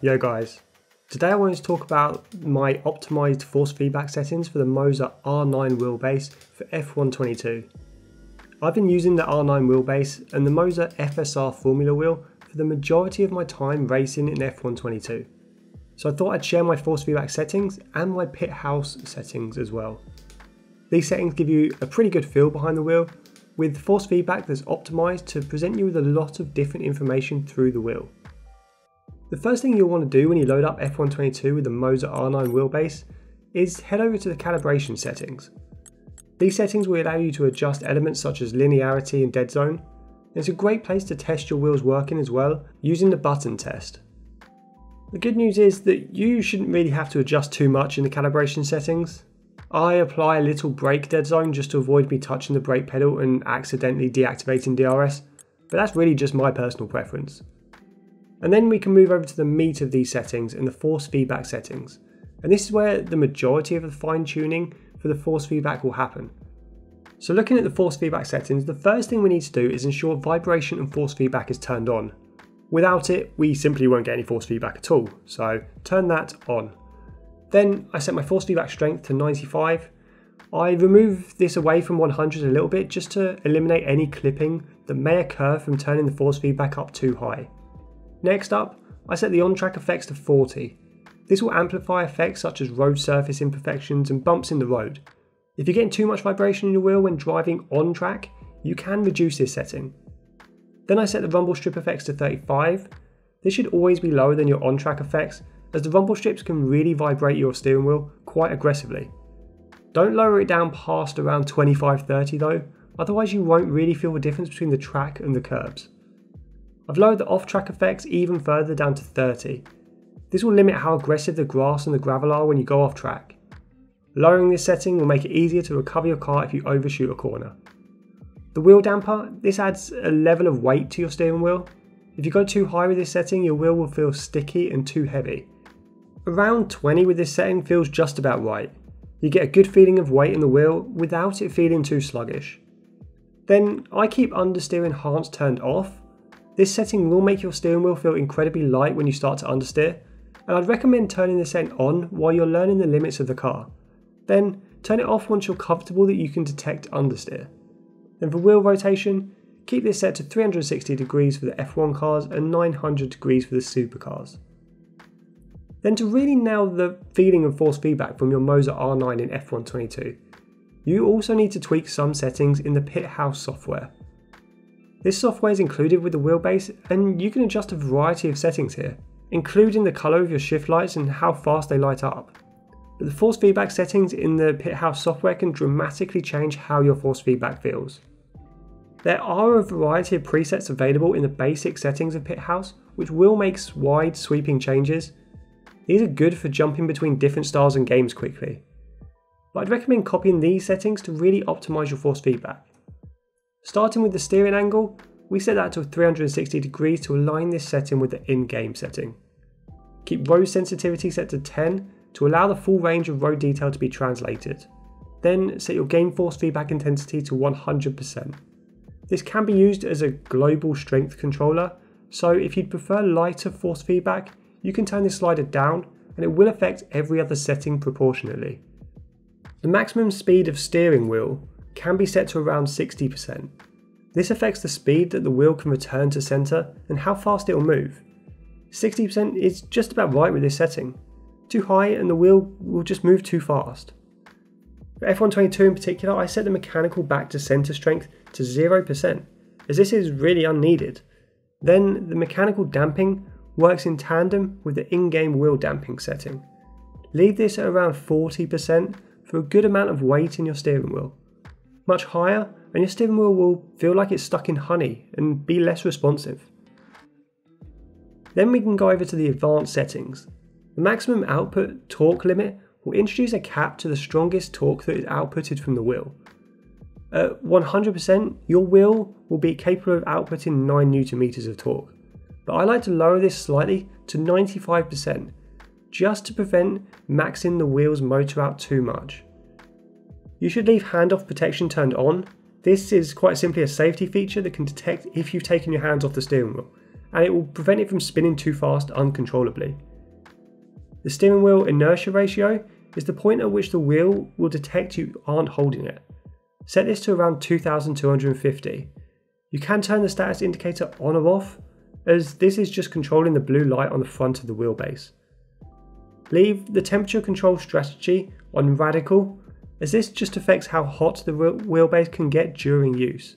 Yo guys, today I wanted to talk about my optimized force feedback settings for the Moza R9 wheelbase for F1 22. I've been using the R9 wheelbase and the Moza FSR formula wheel for the majority of my time racing in F1 22. So I thought I'd share my force feedback settings and my pit house settings as well. These settings give you a pretty good feel behind the wheel with force feedback that's optimized to present you with a lot of different information through the wheel. The first thing you'll want to do when you load up F1 22 with the Moza R9 wheelbase is head over to the calibration settings. These settings will allow you to adjust elements such as linearity and dead zone. It's a great place to test your wheels working as well using the button test. The good news is that you shouldn't really have to adjust too much in the calibration settings. I apply a little brake dead zone just to avoid me touching the brake pedal and accidentally deactivating DRS, but that's really just my personal preference. And then we can move over to the meat of these settings and the force feedback settings. And this is where the majority of the fine tuning for the force feedback will happen. So looking at the force feedback settings, the first thing we need to do is ensure vibration and force feedback is turned on. Without it, we simply won't get any force feedback at all, so turn that on. Then I set my force feedback strength to 95. I remove this away from 100 a little bit just to eliminate any clipping that may occur from turning the force feedback up too high. Next up, I set the on-track effects to 40. This will amplify effects such as road surface imperfections and bumps in the road. If you're getting too much vibration in your wheel when driving on track, you can reduce this setting. Then I set the rumble strip effects to 35. This should always be lower than your on-track effects as the rumble strips can really vibrate your steering wheel quite aggressively. Don't lower it down past around 25-30 though, otherwise you won't really feel the difference between the track and the curbs. I've lowered the off-track effects even further down to 30. This will limit how aggressive the grass and the gravel are when you go off track. Lowering this setting will make it easier to recover your car if you overshoot a corner. The wheel damper, this adds a level of weight to your steering wheel. If you go too high with this setting, your wheel will feel sticky and too heavy. Around 20 with this setting feels just about right. You get a good feeling of weight in the wheel without it feeling too sluggish. Then I keep understeer enhanced turned off this setting will make your steering wheel feel incredibly light when you start to understeer, and I'd recommend turning this on while you're learning the limits of the car. Then turn it off once you're comfortable that you can detect understeer. Then for wheel rotation, keep this set to 360 degrees for the F1 cars and 900 degrees for the supercars. Then to really nail the feeling of force feedback from your Moza R9 in F1 22, you also need to tweak some settings in the Pit House software. This software is included with the wheelbase and you can adjust a variety of settings here, including the colour of your shift lights and how fast they light up. But the force feedback settings in the Pit House software can dramatically change how your force feedback feels. There are a variety of presets available in the basic settings of Pit House, which will make wide sweeping changes. These are good for jumping between different styles and games quickly. But I'd recommend copying these settings to really optimize your force feedback. Starting with the steering angle, we set that to 360 degrees to align this setting with the in-game setting. Keep road sensitivity set to 10 to allow the full range of road detail to be translated. Then set your game force feedback intensity to 100%. This can be used as a global strength controller, so if you'd prefer lighter force feedback, you can turn this slider down and it will affect every other setting proportionally. The maximum speed of steering wheel can be set to around 60%. This affects the speed that the wheel can return to centre and how fast it will move. 60% is just about right with this setting. Too high and the wheel will just move too fast. For F1 22 in particular, I set the mechanical back to centre strength to 0%, as this is really unneeded. Then the mechanical damping works in tandem with the in-game wheel damping setting. Leave this at around 40% for a good amount of weight in your steering wheel much higher, and your steering wheel will feel like it's stuck in honey and be less responsive. Then we can go over to the advanced settings. The maximum output torque limit will introduce a cap to the strongest torque that is outputted from the wheel. At 100%, your wheel will be capable of outputting 9 Newton meters of torque, but I like to lower this slightly to 95% just to prevent maxing the wheel's motor out too much. You should leave handoff protection turned on. This is quite simply a safety feature that can detect if you've taken your hands off the steering wheel, and it will prevent it from spinning too fast uncontrollably. The steering wheel inertia ratio is the point at which the wheel will detect you aren't holding it. Set this to around 2250. You can turn the status indicator on or off, as this is just controlling the blue light on the front of the wheelbase. Leave the temperature control strategy on radical, as this just affects how hot the wheelbase can get during use.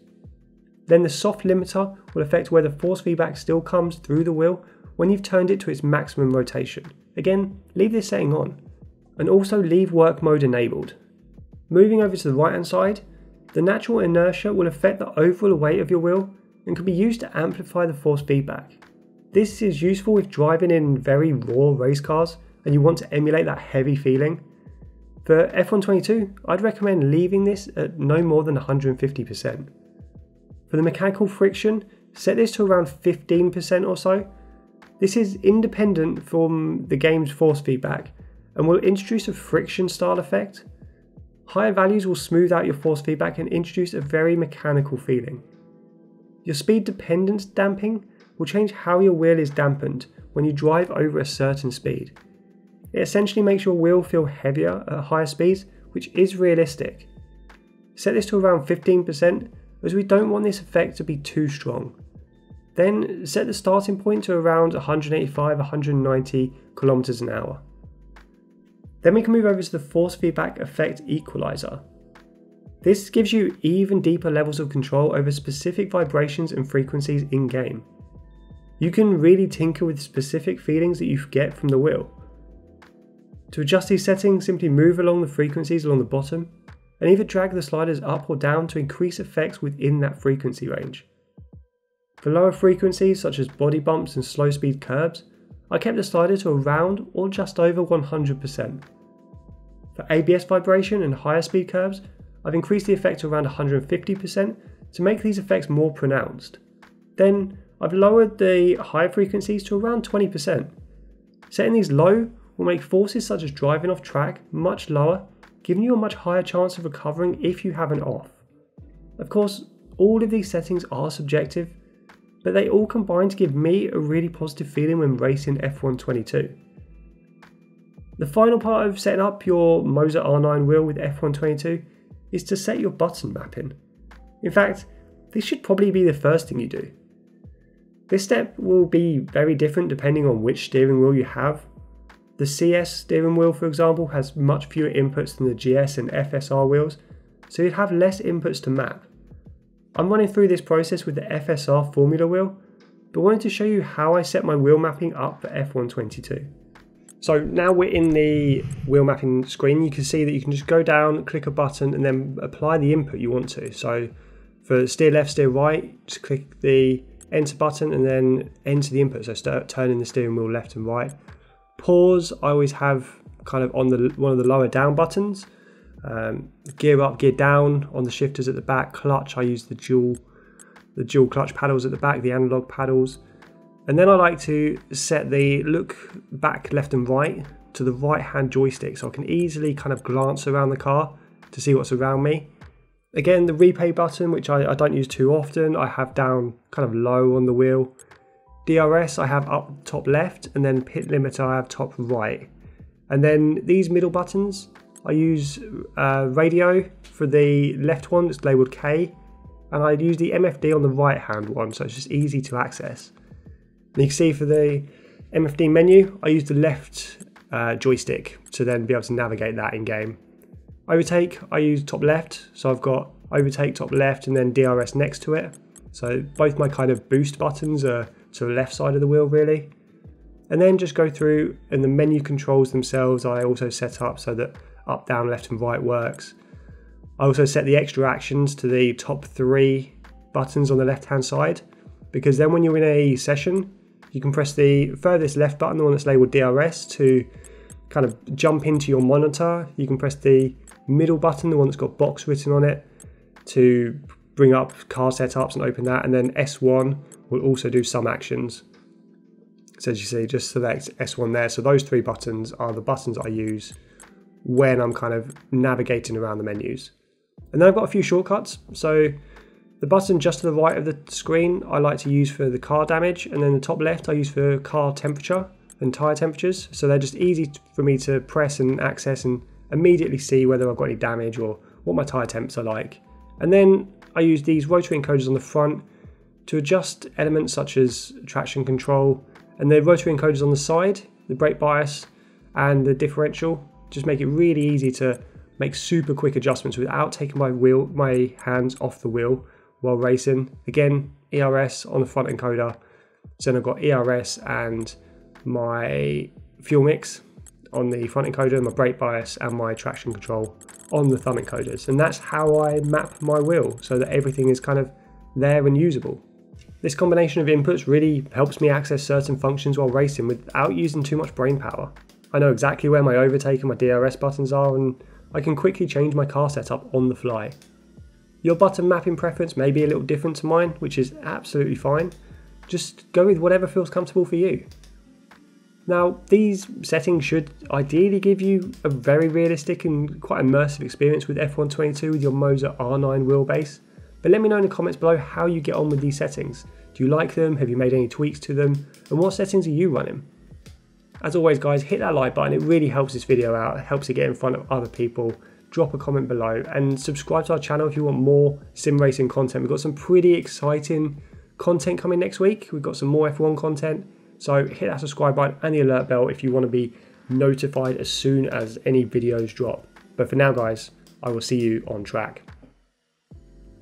Then the soft limiter will affect where the force feedback still comes through the wheel when you've turned it to its maximum rotation. Again, leave this setting on. And also leave work mode enabled. Moving over to the right hand side, the natural inertia will affect the overall weight of your wheel and can be used to amplify the force feedback. This is useful if driving in very raw race cars and you want to emulate that heavy feeling. For F1 22, I'd recommend leaving this at no more than 150%. For the mechanical friction, set this to around 15% or so. This is independent from the game's force feedback and will introduce a friction style effect. Higher values will smooth out your force feedback and introduce a very mechanical feeling. Your speed dependence damping will change how your wheel is dampened when you drive over a certain speed. It essentially makes your wheel feel heavier at higher speeds, which is realistic. Set this to around 15% as we don't want this effect to be too strong. Then set the starting point to around 185-190 kilometers an hour. Then we can move over to the force feedback effect equalizer. This gives you even deeper levels of control over specific vibrations and frequencies in game. You can really tinker with specific feelings that you get from the wheel. To adjust these settings, simply move along the frequencies along the bottom and either drag the sliders up or down to increase effects within that frequency range. For lower frequencies such as body bumps and slow speed curbs, I kept the slider to around or just over 100%. For ABS vibration and higher speed curves, I've increased the effect to around 150% to make these effects more pronounced. Then I've lowered the higher frequencies to around 20%. Setting these low will make forces such as driving off track much lower, giving you a much higher chance of recovering if you have an off. Of course, all of these settings are subjective, but they all combine to give me a really positive feeling when racing F1 22. The final part of setting up your Moza R9 wheel with F1 22 is to set your button mapping. In fact, this should probably be the first thing you do. This step will be very different depending on which steering wheel you have. The CS steering wheel, for example, has much fewer inputs than the GS and FSR wheels, so you'd have less inputs to map. I'm running through this process with the FSR formula wheel, but wanted to show you how I set my wheel mapping up for F1 22. So now we're in the wheel mapping screen, you can see that you can just go down, click a button and then apply the input you want to. So for steer left, steer right, just click the enter button and then enter the input. So start turning the steering wheel left and right. Pause, I always have kind of on the one of the lower down buttons. Um, gear up, gear down on the shifters at the back. Clutch, I use the dual, the dual clutch paddles at the back, the analog paddles. And then I like to set the look back left and right to the right hand joystick so I can easily kind of glance around the car to see what's around me. Again, the replay button, which I, I don't use too often, I have down kind of low on the wheel. DRS I have up top left and then pit limiter I have top right. And then these middle buttons, I use uh, radio for the left one, it's labelled K, and I use the MFD on the right hand one, so it's just easy to access. And you can see for the MFD menu, I use the left uh, joystick to then be able to navigate that in game. Overtake, I use top left, so I've got overtake top left and then DRS next to it. So both my kind of boost buttons are to the left side of the wheel really. And then just go through and the menu controls themselves I also set up so that up, down, left and right works. I also set the extra actions to the top three buttons on the left hand side because then when you're in a session you can press the furthest left button, the one that's labeled DRS, to kind of jump into your monitor. You can press the middle button, the one that's got box written on it, to bring up car setups and open that. And then S1 will also do some actions. So as you see, just select S1 there. So those three buttons are the buttons I use when I'm kind of navigating around the menus. And then I've got a few shortcuts. So the button just to the right of the screen I like to use for the car damage and then the top left I use for car temperature and tyre temperatures, so they're just easy for me to press and access and immediately see whether I've got any damage or what my tyre temps are like. And then I use these rotary encoders on the front to adjust elements such as traction control and the rotary encoders on the side, the brake bias and the differential just make it really easy to make super quick adjustments without taking my wheel my hands off the wheel while racing. Again, ERS on the front encoder. So then I've got ERS and my fuel mix on the front encoder, my brake bias and my traction control on the thumb encoders. And that's how I map my wheel so that everything is kind of there and usable. This combination of inputs really helps me access certain functions while racing without using too much brain power. I know exactly where my overtake and my DRS buttons are and I can quickly change my car setup on the fly. Your button mapping preference may be a little different to mine, which is absolutely fine. Just go with whatever feels comfortable for you. Now, these settings should ideally give you a very realistic and quite immersive experience with F1 22 with your Moza R9 wheelbase. But let me know in the comments below how you get on with these settings. Do you like them? Have you made any tweaks to them? And what settings are you running? As always guys, hit that like button, it really helps this video out, it helps it get in front of other people. Drop a comment below and subscribe to our channel if you want more sim racing content. We've got some pretty exciting content coming next week. We've got some more F1 content. So hit that subscribe button and the alert bell if you want to be notified as soon as any videos drop. But for now guys, I will see you on track.